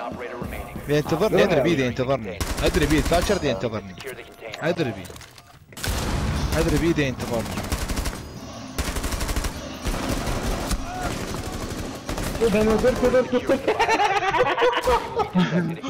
Friendly operator remaining. بينتظرني ادري بيدي ينتظرني ادري بيد فاتشر ينتظرني Secure the container. ادري بيد ادري بيدي ينتظرني All friendly.